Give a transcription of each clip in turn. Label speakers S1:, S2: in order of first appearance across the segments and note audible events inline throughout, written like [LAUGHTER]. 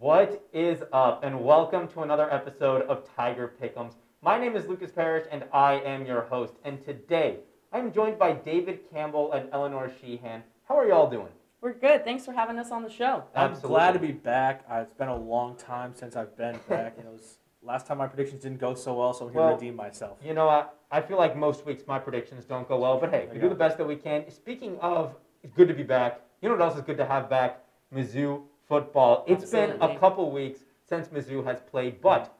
S1: What is up, and welcome to another episode of Tiger Pick 'Ems. My name is Lucas Parrish, and I am your host. And today, I'm joined by David Campbell and Eleanor Sheehan. How are y'all doing?
S2: We're good. Thanks for having us on the show.
S3: I'm
S1: Absolutely.
S3: glad to be back. Uh, It's been a long time since I've been [LAUGHS] back. and it was last time my predictions didn't go so well, so I'm here
S1: Well,
S3: to redeem myself.
S1: You know, I, I feel like most weeks my predictions don't go well, but hey, we do the best that we can. Speaking of, it's good to be back. You know what else is good to have back? Mizzou football. It's been a couple weeks since Mizzou has played, but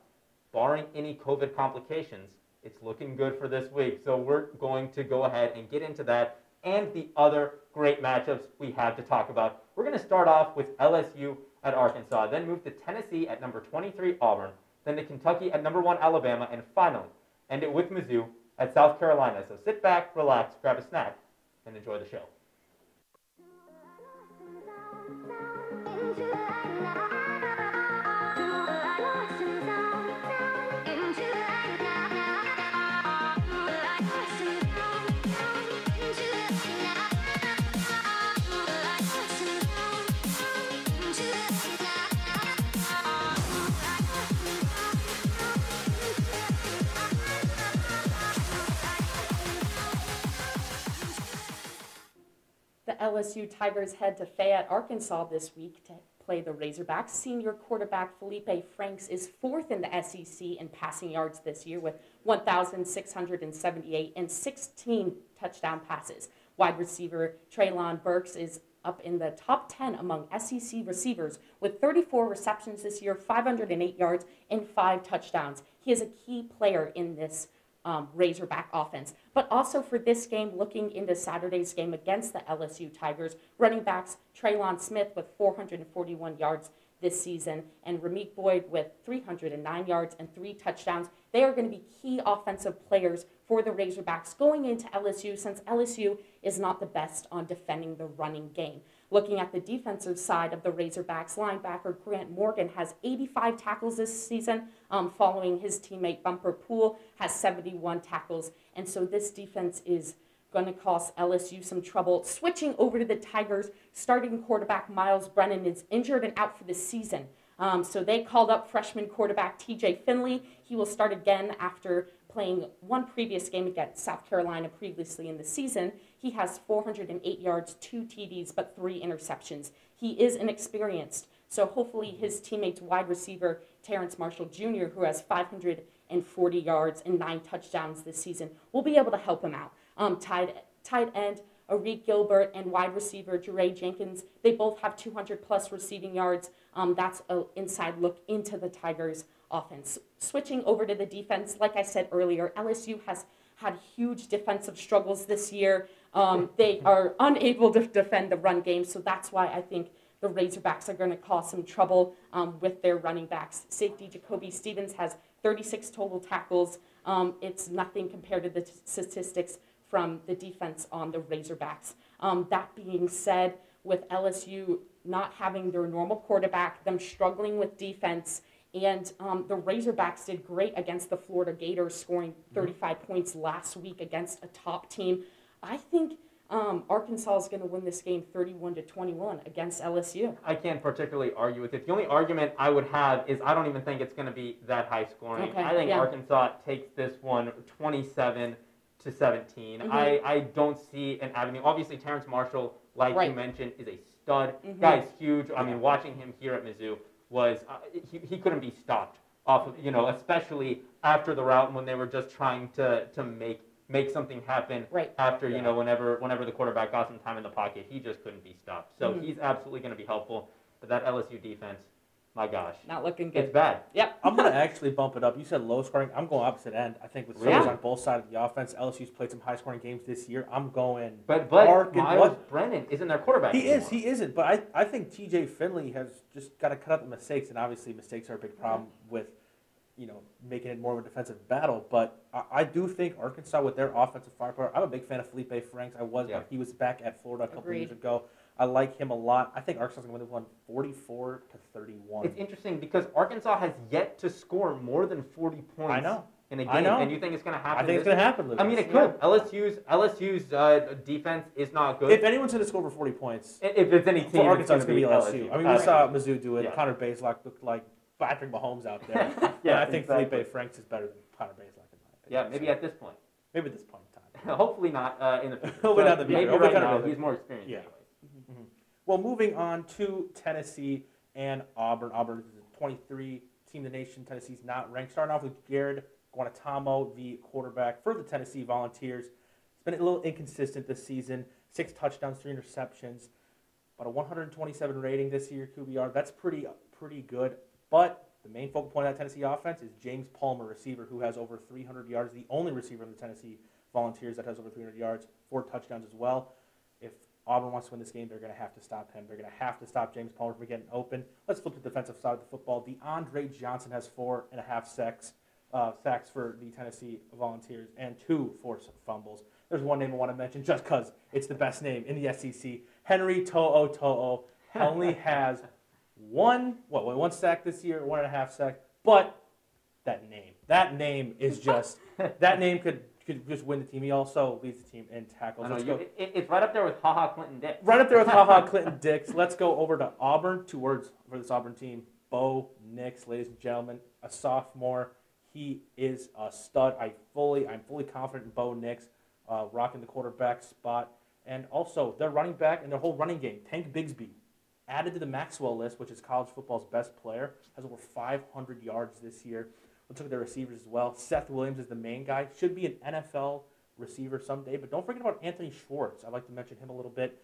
S1: barring any COVID complications, it's looking good for this week. So we're going to go ahead and get into that and the other great matchups we have to talk about. We're going to start off with LSU at Arkansas, then move to Tennessee at number 23 Auburn, then to Kentucky at number 1 Alabama, and finally end it with Mizzou at South Carolina. So sit back, relax, grab a snack, and enjoy the show.
S2: LSU Tigers head to Fayette, Arkansas this week to play the Razorbacks. Senior quarterback Felipe Franks is fourth in the SEC in passing yards this year with 1,678 and 16 touchdown passes. Wide receiver Treylon Burks is up in the top 10 among SEC receivers with 34 receptions this year, 508 yards, and five touchdowns. He is a key player in this um, Razorback offense. But also for this game, looking into Saturday's game against the LSU Tigers, running backs Trelon Smith with 441 yards this season and Rakeem Boyd with 309 yards and three touchdowns. They are going to be key offensive players for the Razorbacks going into LSU since LSU is not the best on defending the running game. Looking at the defensive side of the Razorbacks, linebacker Grant Morgan has 85 tackles this season, um, following his teammate Bumper Poole has 71 tackles. And so this defense is going to cause LSU some trouble. Switching over to the Tigers, starting quarterback Myles Brennan is injured and out for the season. Um, so they called up freshman quarterback TJ Finley. He will start again after playing one previous game against South Carolina previously in the season. He has 408 yards, two TDs, but three interceptions. He is inexperienced, so hopefully his teammates, wide receiver Terrence Marshall Jr., who has 540 yards and nine touchdowns this season, will be able to help him out. Um, tight, tight end Arik Gilbert and wide receiver Jaray Jenkins, they both have 200 plus receiving yards. Um, that's an inside look into the Tigers' offense. Switching over to the defense, like I said earlier, LSU has had huge defensive struggles this year. Um, they are unable to defend the run game, so that's why I think the Razorbacks are going to cause some trouble um, with their running backs. Safety Jacoby Stevens has 36 total tackles. Um, it's nothing compared to the statistics from the defense on the Razorbacks. Um, that being said, with LSU not having their normal quarterback, them struggling with defense, and um, the Razorbacks did great against the Florida Gators, scoring 35 points last week against a top team. I think um, Arkansas is going to win this game 31 to 21 against LSU.
S1: I can't particularly argue with it. The only argument I would have is I don't even think it's going to be that high scoring.
S2: Okay,
S1: I think
S2: yeah.
S1: Arkansas takes this one 27 to 17.
S2: Mhm.
S1: I, I don't see an avenue. Obviously, Terrence Marshall, like you mentioned, is a stud.
S2: Mhm.
S1: Guy's huge. I mean, watching him here at Mizzou was uh, he, he couldn't be stopped off of you know, especially after the route when they were just trying to to make make something happen
S2: Right.
S1: after you know whenever whenever the quarterback got some time in the pocket, he just couldn't be stopped. So
S2: Mhm.
S1: he's absolutely going to be helpful. But that LSU defense, my gosh,
S2: Not looking good it's
S1: bad.
S2: Yep. [LAUGHS]
S3: I'm going [LAUGHS] to actually bump it up. You said low scoring. I'm going opposite end. I think with
S1: Really?
S3: scores on both sides of the offense, LSU's played some high scoring games this year. I'm going.
S1: But but
S3: Arkin- Myles?
S1: Brennan isn't their quarterback.
S3: He is. He isn't. But I, I think TJ Finley has just got to cut out the mistakes. And obviously, mistakes are a big problem with, you know, making it more of a defensive battle. But I, I do think Arkansas, with their offensive firepower, I'm a big fan of Felipe Franks. I was
S1: Yeah.
S3: when he was back at Florida a couple years ago. I like him a lot. I think Arkansas is going to win this one 44 to 31.
S1: It's interesting because Arkansas has yet to score more than 40 points
S3: I know.
S1: in a
S3: I
S1: game,
S3: know.
S1: and you think it's going to happen?
S3: I think it's going to happen, Lucas.
S1: I mean, it
S2: Yeah.
S1: could. LSU's LSU's uh, defense is not good.
S3: If anyone's going to score over 40 points,
S1: I- if it's any team,
S3: for Arkansas, it's
S1: it's
S3: going to be LSU.
S1: LSU.
S3: I mean, we
S1: Uh,
S3: saw Mizzou do it.
S1: Yeah.
S3: Connor Bazelak looked like Patrick Mahomes out there. [LAUGHS]
S1: yeah,
S3: and I think
S1: exactly.
S3: Felipe Franks is better than Connor Bazelak in my opinion.
S1: Yeah, maybe
S3: So,
S1: at this point.
S3: maybe at this point in time. [LAUGHS]
S1: Hopefully not uh, in the future. [LAUGHS]
S3: Hopefully not in the future.
S1: Maybe right now. He's more experienced.
S3: Yeah.
S1: anyways.
S3: Well, moving on to Tennessee and Auburn. Auburn is a 23 team in the nation. Tennessee's not ranked. Starting off with Jarrett Guarantano, the quarterback for the Tennessee Volunteers. It's been a little inconsistent this season. Six touchdowns, three interceptions, but a 127 rating this year, QBR. That's pretty pretty good. But the main focal point of that Tennessee offense is James Palmer, receiver, who has over 300 yards. The only receiver in the Tennessee Volunteers that has over 300 yards, four touchdowns as well. If Auburn wants to win this game, they're going to have to stop him. They're going to have to stop James Palmer from getting open. Let's flip to the defensive side of the football. DeAndre Johnson has four and a half sacks, uh, sacks for the Tennessee Volunteers and two forced fumbles. There's one name I want to mention just because it's the best name in the SEC. Henry To'o To'o [LAUGHS] only has one, what, one sack this year, one and a half sack, but that name, that name is just, [LAUGHS] that name could, could just win the team. He also leads the team in tackles.
S1: Know, you, it, it's right up there with Ha Ha Clinton Dix.
S3: Right up there with haha [LAUGHS] Clinton Dix. Let's go over to Auburn. Two words for this Auburn team. Bo Nix, ladies and gentlemen, a sophomore. He is a stud. I fully, I'm fully confident in Bo Nix, uh, rocking the quarterback spot, and also their running back and their whole running game. Tank Bigsby, added to the Maxwell list, which is college football's best player, has over 500 yards this year. Let's look at their receivers as well. Seth Williams is the main guy. Should be an NFL receiver someday, but don't forget about Anthony Schwartz. I'd like to mention him a little bit.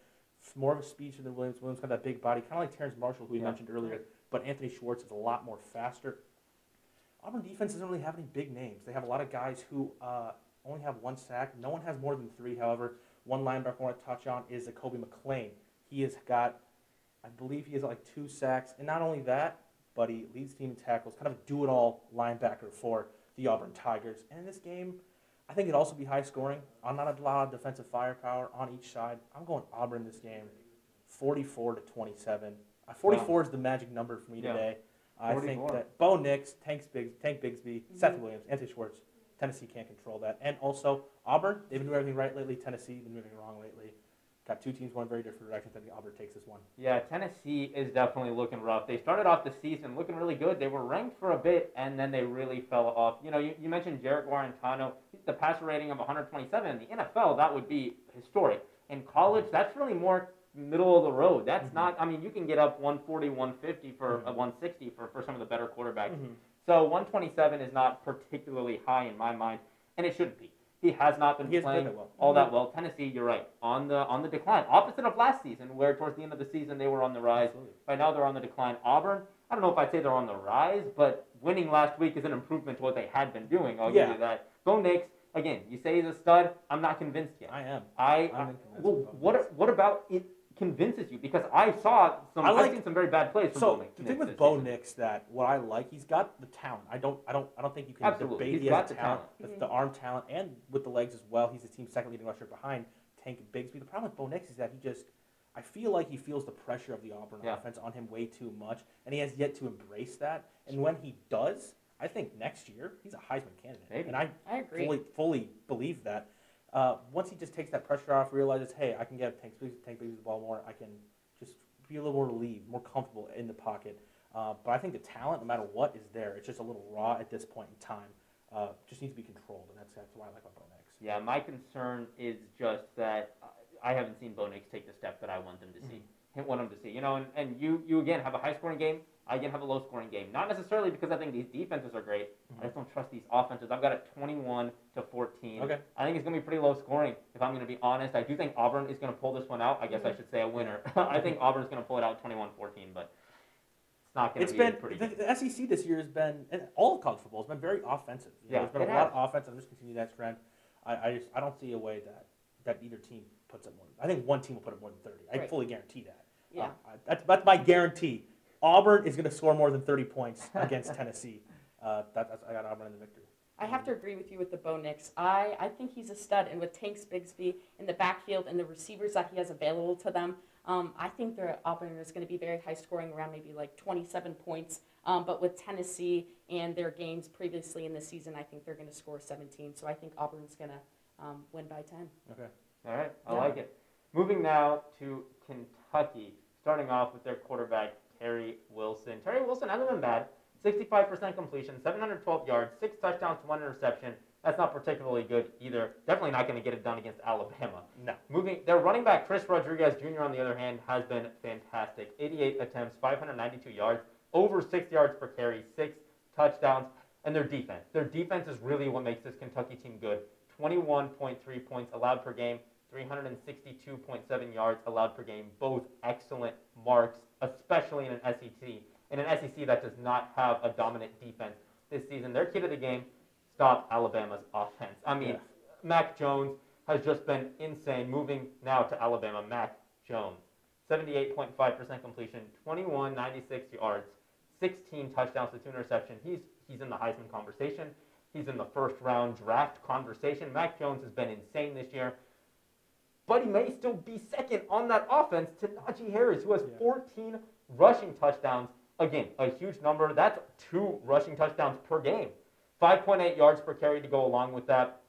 S3: More of a speedster than Williams. Williams got that big body, kind of like Terrence Marshall, who we
S1: Yeah.
S3: mentioned earlier. But Anthony Schwartz is a lot more faster. Auburn defense doesn't really have any big names. They have a lot of guys who uh, only have one sack. No one has more than three. However, one linebacker I want to touch on is Kobe McClain. He has got, I believe he has like two sacks, and not only that, but he leads the team in tackles. Kind of a do-it-all linebacker for the Auburn Tigers. And in this game, I think it'd also be high scoring. On not a lot of defensive firepower on each side. I'm going Auburn this game, 44 to 27. Uh, 44 is the magic number for me
S1: Yeah.
S3: today. I think
S1: 44.
S3: that Bo Nix, Tank, Biggs, Tank Bigsby, Seth Williams, Anthony Schwartz, Tennessee can't control that. And also Auburn, they've been doing everything right lately. Tennessee been doing everything wrong lately. Got two teams going very different directions. I think Auburn takes this one.
S1: Yeah, Tennessee is definitely looking rough. They started off the season looking really good. They were ranked for a bit, and then they really fell off. You know, you, you mentioned Jarrett Guarantano. The passer rating of 127 in the NFL, that would be historic. In college, that's really more middle of the road. That's
S3: Mhm.
S1: not, I mean, you can get up 140, 150 for
S3: Mhm.
S1: uh, 160 for, for some of the better quarterbacks.
S3: Mhm.
S1: So 127 is not particularly high in my mind, and it shouldn't be. He has not been
S3: He
S1: playing
S3: well.
S1: all that mm-hmm. well. Tennessee, you're right, on the on the decline. Opposite of last season, where towards the end of the season they were on the rise.
S3: Absolutely.
S1: Right now they're on the decline. Auburn, I don't know if I'd say they're on the rise, but winning last week is an improvement to what they had been doing. I'll
S3: Yeah.
S1: give you that. Bo Nix, again, you say he's a stud. I'm not convinced yet.
S3: I am.
S1: I,
S3: I'm
S1: I well, what what about it convinces you? Because I saw some.
S3: I like-
S1: I've seen some very bad plays from
S3: So
S1: Bo Nix.
S3: the thing with Bo. Nix that what I like, he's got the talent. I don't, I don't, I don't think you can
S1: Absolutely.
S3: debate
S1: He's
S3: he has
S1: the
S3: the talent,
S2: talent.
S3: the, the arm talent, and with the legs as well. He's the team's second leading rusher behind Tank Bigsby. The problem with Bo Nix is that he just, I feel like he feels the pressure of the Auburn
S1: Yeah.
S3: offense on him way too much, and he has yet to embrace that. And when he does, I think next year he's a Heisman candidate,
S1: Maybe.
S3: and I
S2: I agree.
S3: fully, fully believe that. Uh, once he just takes that pressure off, realizes, hey, I can get Tank Bigsby, Tank Bigsby the ball more. I can just be a little more relieved, more comfortable in the pocket. Uh, but I think the talent, no matter what, is there. It's just a little raw at this point in time. Uh, just needs to be controlled, and that's that's why I like about Bo Nix.
S1: Yeah, my concern is just that I haven't seen Bo Nix take the step that I want them to see.
S3: Mm-hmm.
S1: I [LAUGHS] want them to see. You know, and, and you you again have a high scoring game. I again have a low scoring game. Not necessarily because I think these defenses are great. I just don't trust these offenses. I've got it 21 to 14.
S3: Okay.
S1: I think it's going to be pretty low scoring. If I'm going to be honest, I do think Auburn is going to pull this one out. I guess I mm-hmm. should say a winner. [LAUGHS] I think Auburn is going to pull it out 21-14, but it's not going
S3: It's
S1: to be
S3: been
S1: pretty.
S3: the, the SEC this year has been, and all of college football has been very offensive. You know,
S1: Yeah,
S3: there's been a lot of offense, I'm just continue that trend. I, I just I don't see a way that that either team puts up more. I think one team will put up more than thirty. I
S2: Right.
S3: fully guarantee that.
S2: Yeah.
S3: Uh, I- that's that's my guarantee. Auburn is going to score more than thirty points [LAUGHS] against Tennessee. Uh, that, that's, I got Auburn in the victory.
S2: I have to agree with you with the Bo Nix. I, I think he's a stud, and with Tanks Bigsby in the backfield and the receivers that he has available to them, Um, I think their Auburn is going to be very high scoring, around maybe like 27 points. Um, but with Tennessee and their games previously in the season, I think they're going to score 17. So I think Auburn's going to um, win by 10.
S3: Okay.
S1: All right, I
S2: Yeah.
S1: like it. Moving now to Kentucky, starting off with their quarterback, Terry Wilson. Terry Wilson hasn't been bad. 65% completion, 712 yards, six touchdowns, one interception. That's not particularly good either. Definitely not going to get it done against Alabama.
S3: No.
S1: Moving, their running back Chris Rodriguez Jr. on the other hand has been fantastic. 88 attempts, 592 yards, over six yards per carry, six touchdowns, and their defense. Their defense is really what makes this Kentucky team good. 21.3 points allowed per game, 362.7 yards allowed per game. Both excellent marks, especially in an SEC. In an SEC that does not have a dominant defense this season. Their key to the game: stop Alabama's offense. I mean,
S3: Yeah.
S1: Mac Jones has just been insane. Moving now to Alabama, Mac Jones, 78.5% completion, 2196 yards, 16 touchdowns to two interceptions. He's he's in the Heisman conversation. He's in the first round draft conversation. Mac Jones has been insane this year. But he may still be second on that offense to Najee Harris, who has
S3: Yeah.
S1: 14 rushing touchdowns. Again, a huge number. That's two rushing touchdowns per game. 5.8 yards per carry to go along with that.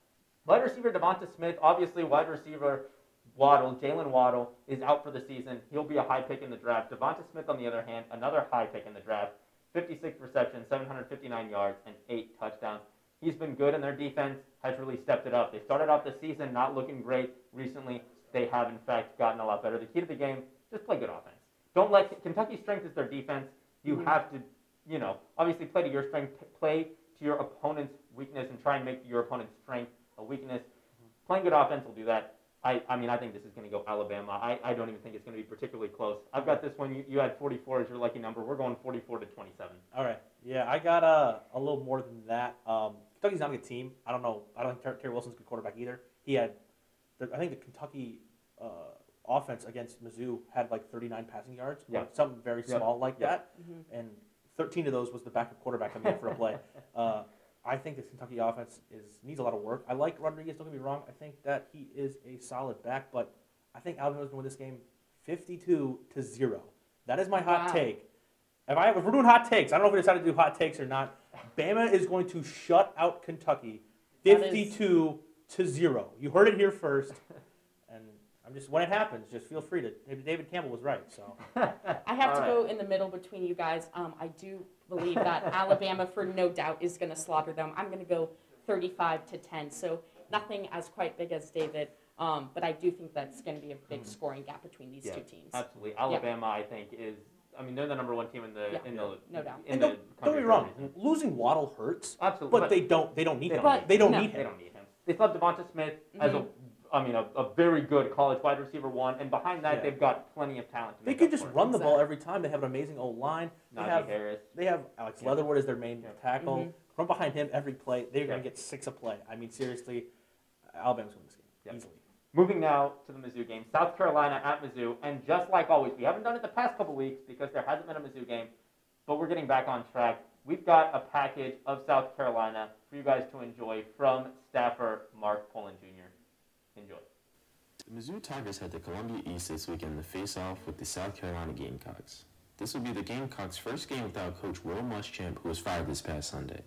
S1: Wide receiver Devonta Smith, obviously wide receiver Waddle, Jaylen Waddle is out for the season. He'll be a high pick in the draft. Devonta Smith, on the other hand, another high pick in the draft. 56 receptions, 759 yards, and eight touchdowns. He's been good, and their defense has really stepped it up. They started off the season not looking great. Recently, they have in fact gotten a lot better. The key to the game: just play good offense. Don't let Kentucky's strength is their defense. You
S2: Mhm.
S1: have to, you know, obviously play to your strength, play to your opponent's weakness, and try and make your opponent's strength a weakness. Playing good offense will do that. I, I mean, I think this is going to go Alabama. I, I don't even think it's going to be particularly close. I've got this one. You, you had 44 as your lucky number. We're going 44 to 27.
S3: All right. Yeah, I got uh, a little more than that. Um, Kentucky's not a good team. I don't know. I don't think Ter- Terry Wilson's a good quarterback either. He had, the, I think the Kentucky uh, offense against Mizzou had like 39 passing yards, or
S1: Yeah.
S3: something very
S1: Yeah.
S3: small like
S1: Yeah.
S3: that.
S2: Mhm.
S3: And 13 of those was the backup quarterback coming in for a play. [LAUGHS] Uh, I think this Kentucky offense is needs a lot of work. I like Rodriguez. Don't get me wrong. I think that he is a solid back, but I think Alabama's going to win this game 52 to zero. That is my hot
S2: Wow.
S3: take. If I if we're doing hot takes, I don't know if we decided to do hot takes or not. Bama is going to shut out Kentucky
S2: That is-
S3: 52 to zero. You heard it here first. [LAUGHS] And I'm just when it happens, just feel free to. Maybe David Campbell was right. So [LAUGHS]
S2: I have to
S1: All
S2: go in the middle between you guys. Um, I do believe that [LAUGHS] Alabama, for no doubt, is going to slaughter them. I'm going to go 35 to 10. So nothing as quite big as David, um, but I do think that's going to be a big
S1: Mhm.
S2: scoring gap between these
S1: Yeah,
S2: two teams.
S1: Absolutely. Alabama, I think, is. I mean, they're the number one team in the
S2: Yeah.
S1: in the
S2: No doubt.
S1: in
S3: and
S1: the
S3: don't, don't
S1: country
S3: get me
S1: for a
S3: wrong.
S1: reason.
S3: Losing Waddle hurts,
S1: Absolutely.
S3: but they don't. They don't need
S1: They
S3: him.
S1: don't
S2: need him.
S3: They don't
S2: No.
S3: need
S1: They
S3: him.
S1: don't need him. They still have Devonta Smith as a, I mean, a, a very good college wide receiver one, and behind that
S3: Yeah.
S1: they've got plenty of talent. To
S3: They could just run the ball every time. They have an amazing O-line. They
S1: Najee
S3: have
S1: Harris.
S3: they have Alex
S1: Yeah.
S3: Leatherwood as their main
S1: Yeah.
S3: tackle.
S2: Mhm.
S3: Run behind him every play. They're
S1: Yeah.
S3: gonna get six a play. I mean, seriously, Alabama's winning this game
S1: Yeah.
S3: easily.
S1: Moving now to the Mizzou game, South Carolina at Mizzou, and just like always, we haven't done it the past couple weeks because there hasn't been a Mizzou game, but we're getting back on track. We've got a package of South Carolina for you guys to enjoy from staffer Mark Pullen Jr. Enjoy.
S4: The Mizzou Tigers head to Columbia East this weekend to face off with the South Carolina Gamecocks. This will be the Gamecocks' first game without coach Will Muschamp, who was fired this past Sunday.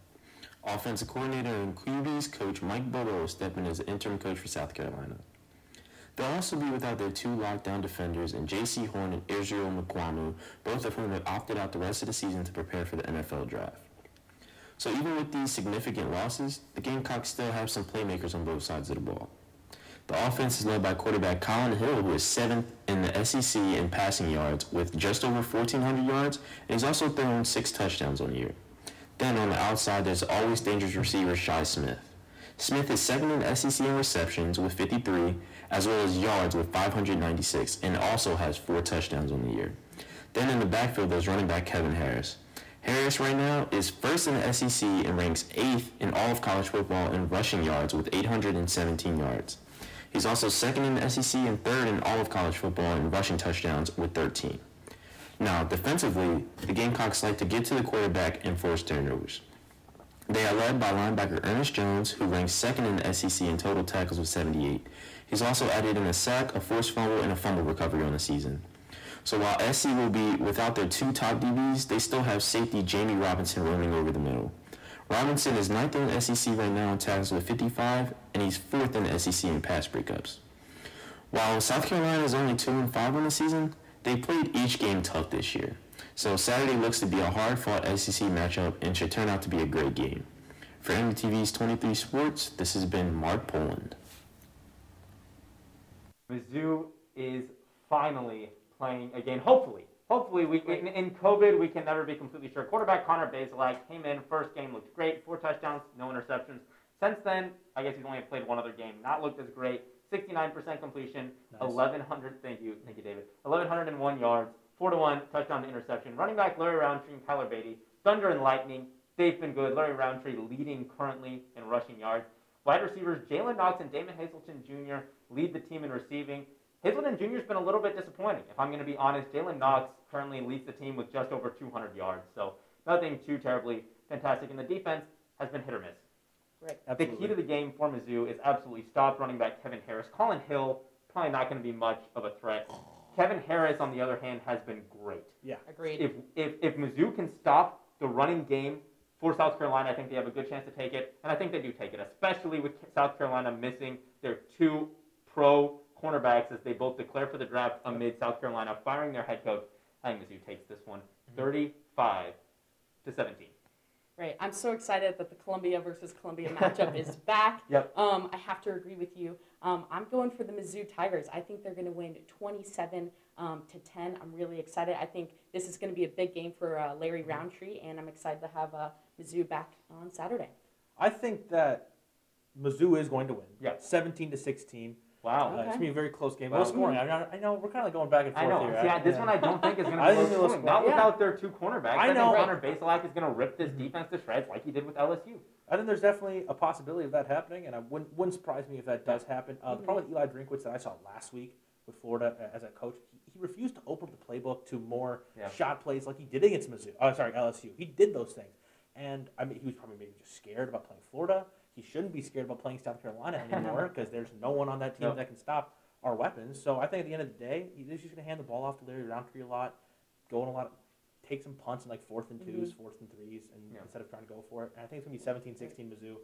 S4: Offensive coordinator and QB's coach Mike Bobo will step in as interim coach for South Carolina. They'll also be without their two lockdown defenders in Jaycee Horn and Israel Mukuamu, both of whom have opted out the rest of the season to prepare for the NFL draft. So even with these significant losses, the Gamecocks still have some playmakers on both sides of the ball. The offense is led by quarterback Collin Hill, who is seventh in the SEC in passing yards with just over 1,400 yards, and he's also thrown six touchdowns on the year. Then on the outside, there's always dangerous receiver Shi Smith. Smith is second in SEC in receptions with 53, as well as yards with 596, and also has four touchdowns on the year. Then in the backfield, there's running back Kevin Harris. Harris right now is first in the SEC and ranks eighth in all of college football in rushing yards with 817 yards. He's also second in the SEC and third in all of college football in rushing touchdowns with 13. Now, defensively, the Gamecocks like to get to the quarterback and force turnovers. They are led by linebacker Ernest Jones, who ranks second in the SEC in total tackles with 78. He's also added in a sack, a forced fumble, and a fumble recovery on the season. So while SC will be without their two top DBs, they still have safety Jammie Robinson roaming over the middle. Robinson is ninth in the SEC right now in tackles with 55, and he's fourth in the SEC in pass breakups. While South Carolina is only 2 and 5 on the season, they played each game tough this year. So Saturday looks to be a hard-fought SEC matchup and should turn out to be a great game. For MUTV's 23 Sports, this has been Mark Poland.
S1: Mizzou is finally playing again. Hopefully, hopefully we in, in COVID we can never be completely sure. Quarterback Connor Bazelak came in first game looked great, four touchdowns, no interceptions. Since then, I guess he's only played one other game, not looked as great. 69% completion,
S3: Nice.
S1: 1100. Thank you, thank you, David. 1101 yards, four to one touchdown to interception. Running back Larry Rountree and Tyler Badie, Thunder and Lightning. They've been good. Larry Rountree leading currently in rushing yards. Wide receivers Jalen Knox and Damon Hazelton Jr. lead the team in receiving. Hazelton Jr. has been a little bit disappointing. If I'm going to be honest, Jalen Knox currently leads the team with just over 200 yards. So nothing too terribly fantastic. And the defense has been hit or miss.
S3: Absolutely.
S1: The key to the game for Mizzou is absolutely stop running back Kevin Harris. Collin Hill, probably not going to be much of a threat. Kevin Harris, on the other hand, has been great.
S2: Yeah, agreed.
S1: If, if, if Mizzou can stop the running game for South Carolina, I think they have a good chance to take it. And I think they do take it, especially with South Carolina missing their two pro cornerbacks as they both declare for the draft amid South Carolina firing their head coach. I think Mizzou takes this one mm-hmm. 35 to 17.
S2: Right. I'm so excited that the Columbia versus Columbia matchup is [LAUGHS] back.
S1: Yep.
S2: Um, I have to agree with you. Um, I'm going for the Mizzou Tigers. I think they're going to win 27 um, to 10. I'm really excited. I think this is going to be a big game for uh, Larry Rountree, and I'm excited to have uh, Mizzou back on Saturday.
S3: I think that Mizzou is going to win.
S1: Yeah.
S3: 17 to 16.
S1: Wow.
S3: Uh, it's gonna be a very close game.
S1: Wow.
S3: Low scoring. I know, I know we're kind of going back and
S1: I
S3: forth
S1: know.
S3: here.
S1: Yeah,
S3: right?
S1: this one I don't think is going [LAUGHS] to be
S3: think
S1: low
S3: it
S1: scoring.
S3: smart.
S1: Not
S2: Yeah.
S1: without their two cornerbacks.
S3: I
S1: think
S3: know.
S1: Connor Bazelak is going to rip this defense to shreds like he did with LSU.
S3: I think there's definitely a possibility of that happening, and I wouldn't, wouldn't surprise me if that does happen. Uh, The problem with Eli Drinkwitz that I saw last week with Florida uh, as a coach, he, he refused to open up the playbook to more
S1: Yeah.
S3: shot plays like he did against Mizzou. Oh, sorry, LSU. He did those things, and I mean, he was probably maybe just scared about playing Florida. He shouldn't be scared about playing South Carolina [LAUGHS] anymore because there's no one on that team
S1: No.
S3: that can stop our weapons. So I think at the end of the day, he's just going to hand the ball off to Larry Rountree a lot, go on a lot, of, take some punts in like fourth and 2s fourth and threes, and
S1: Yeah.
S3: instead of trying to go for it. And I think it's going to be 17-16 Mizzou.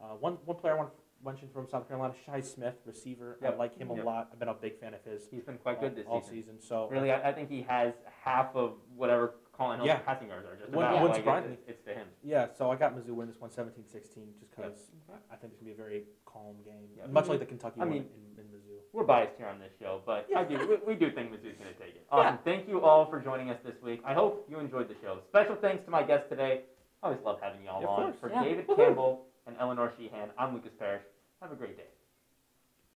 S3: Uh, one one player I want to mention from South Carolina, Shi Smith, receiver. I like him a lot. I've been a big fan of his
S1: He's been quite
S3: all,
S1: good this
S3: all
S1: season.
S3: season. So
S1: Really, I, I think he has half of whatever Collin Hill's
S3: Yeah.
S1: passing yards are. Just
S3: Wouldn't-
S1: about.
S3: wouldn't
S1: Like,
S3: surprise
S1: it's, it's to him.
S3: yeah, so I got Mizzou win this one 17-16 just because
S2: Yep.
S3: I, I think it's going to be a very calm game, much like the Kentucky
S1: I
S3: one
S1: mean-
S3: in, in Mizzou.
S1: We're biased here on this show, but
S3: yeah.
S1: I do, we, we do think Mizzou's going to take it. Awesome. Thank you all for joining us this week. I hope you enjoyed the show. Special thanks to my guests today. I always love having you all
S3: Yeah,
S1: on.
S3: course.
S1: For
S2: Yeah.
S1: David Campbell and Eleanor Sheehan, I'm Lucas Parrish. Have a great day.